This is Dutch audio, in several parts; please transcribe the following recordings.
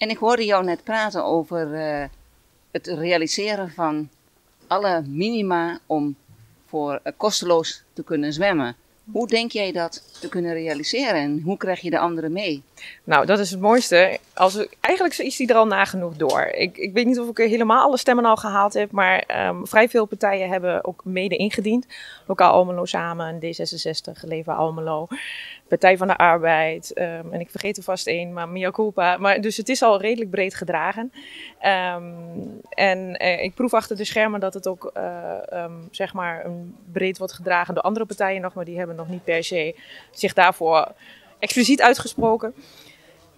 En ik hoorde jou net praten over eh, het realiseren van alle minima om voor uh, kosteloos te kunnen zwemmen. Hoe denk jij dat te kunnen realiseren en hoe krijg je de anderen mee? Nou, dat is het mooiste. Als eigenlijk is die er al nagenoeg door. Ik, ik weet niet of ik helemaal alle stemmen al gehaald heb, maar um, vrij veel partijen hebben ook mede ingediend. Lokaal Almelo samen, D66, Leven Almelo, Partij van de Arbeid. Um, en ik vergeet er vast één, maar Mia Culpa. Maar, dus het is al redelijk breed gedragen. Um, en uh, ik proef achter de schermen dat het ook uh, zeg maar een breed wordt gedragen door andere partijen nog, maar die hebben nog niet per se zich daarvoor expliciet uitgesproken.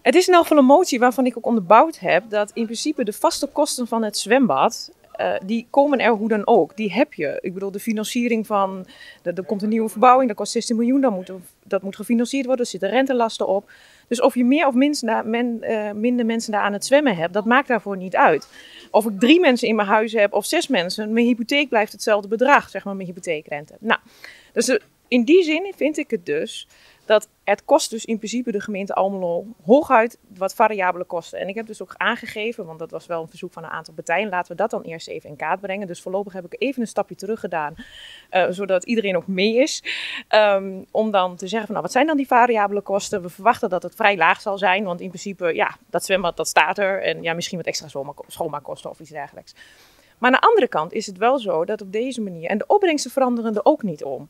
Het is in elk een motie waarvan ik ook onderbouwd heb dat in principe de vaste kosten van het zwembad, uh, die komen er hoe dan ook. Die heb je. Ik bedoel, de financiering van, er komt een nieuwe verbouwing, dat kost 16 miljoen, dat moet, dat moet gefinancierd worden, er zitten rentelasten op. Dus of je meer of men, uh, minder mensen daar aan het zwemmen hebt, dat maakt daarvoor niet uit. Of ik drie mensen in mijn huis heb of zes mensen, mijn hypotheek blijft hetzelfde bedrag, zeg maar, mijn hypotheekrente. Nou, dus in die zin vind ik het dus dat het kost dus in principe de gemeente Almelo hooguit wat variabele kosten. En ik heb dus ook aangegeven, want dat was wel een verzoek van een aantal partijen, laten we dat dan eerst even in kaart brengen. Dus voorlopig heb ik even een stapje terug gedaan, uh, zodat iedereen ook mee is. Um, om dan te zeggen van, nou, wat zijn dan die variabele kosten? We verwachten dat het vrij laag zal zijn, want in principe, ja, dat zwembad, dat staat er. En ja, misschien wat extra schoonmaakkosten of iets dergelijks. Maar aan de andere kant is het wel zo dat op deze manier, en de opbrengsten veranderen er ook niet om.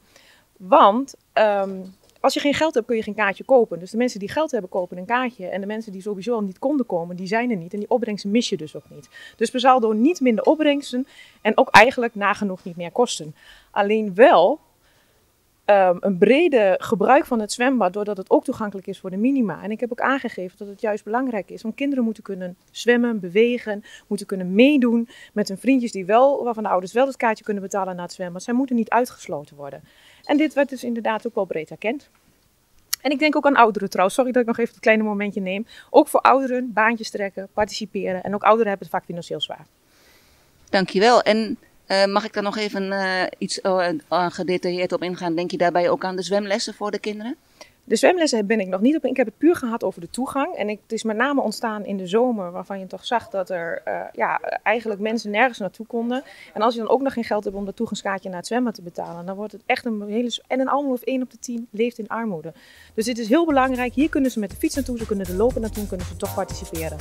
Want um, als je geen geld hebt, kun je geen kaartje kopen. Dus de mensen die geld hebben, kopen een kaartje. En de mensen die sowieso al niet konden komen, die zijn er niet. En die opbrengsten mis je dus ook niet. Dus we saldo niet minder opbrengsten en ook eigenlijk nagenoeg niet meer kosten. Alleen wel um, een brede gebruik van het zwembad, doordat het ook toegankelijk is voor de minima. En ik heb ook aangegeven dat het juist belangrijk is, want kinderen moeten kunnen zwemmen, bewegen, moeten kunnen meedoen met hun vriendjes die wel, waarvan de ouders wel het kaartje kunnen betalen naar het zwembad. Zij moeten niet uitgesloten worden. En dit werd dus inderdaad ook wel breed erkend. En ik denk ook aan ouderen trouwens. Sorry dat ik nog even het kleine momentje neem. Ook voor ouderen, baantjes trekken, participeren. En ook ouderen hebben het vaak financieel zwaar. Dankjewel. En uh, mag ik daar nog even uh, iets uh, gedetailleerd op ingaan? Denk je daarbij ook aan de zwemlessen voor de kinderen? De zwemlessen ben ik nog niet op. Ik heb het puur gehad over de toegang. En het is met name ontstaan in de zomer, waarvan je toch zag dat er uh, ja, eigenlijk mensen nergens naartoe konden. En als je dan ook nog geen geld hebt om dat toegangskaartje naar het zwembad te betalen, dan wordt het echt een hele. En een Almelo of 1 op de 10 leeft in armoede. Dus dit is heel belangrijk. Hier kunnen ze met de fiets naartoe, ze kunnen er lopen naartoe, kunnen ze toch participeren.